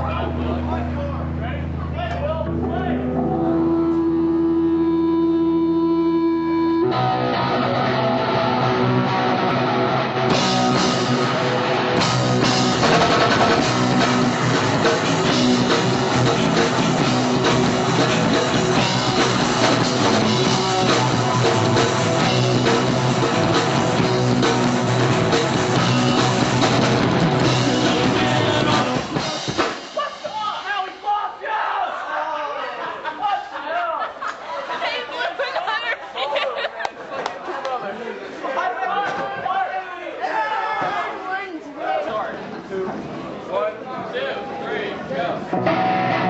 Two, three, go.